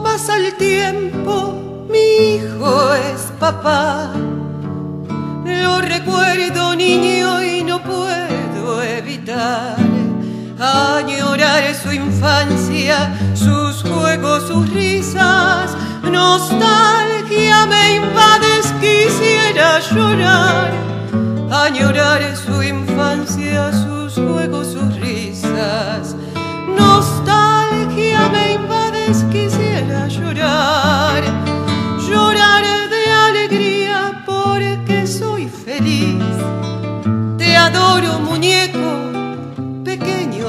Pasa el tiempo, mi hijo es papá. Lo recuerdo niño y no puedo evitar añorar su infancia, sus juegos, sus risas. Nostalgia me invades, quisiera llorar, añorar su infancia, sus juegos, sus soy feliz. Te adoro, muñeco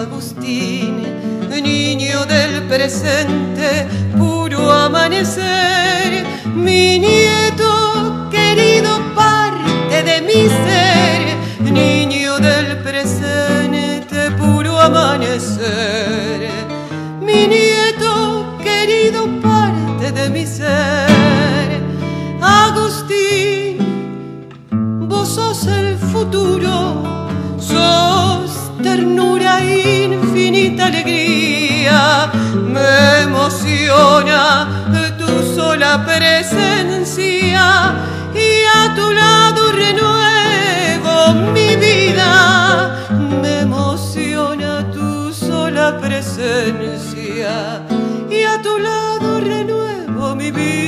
Agustín, niño del presente, puro amanecer, mi nieto querido parte de mi ser, niño del presente, puro amanecer, mi nieto sos ternura infinita alegría. Me emociona tu sola presencia y a tu lado renuevo mi vida. Me emociona tu sola presencia y a tu lado renuevo mi vida.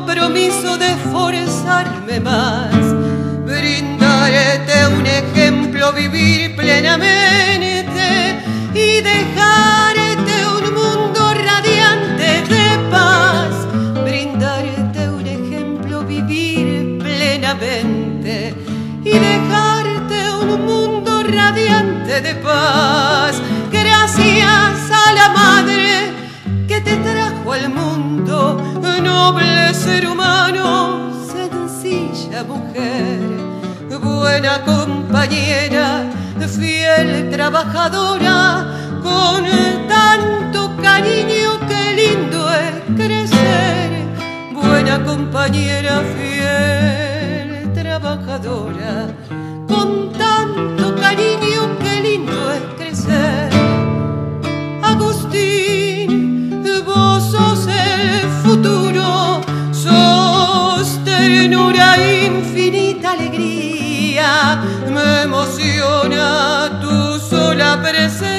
Compromiso de forzarme más. Brindarete un ejemplo, vivir plenamente y dejarte un mundo radiante de paz. Brindarte un ejemplo, vivir plenamente y dejarte un mundo radiante de paz. Gracias buena compañera, fiel trabajadora, con emociona tu sola presencia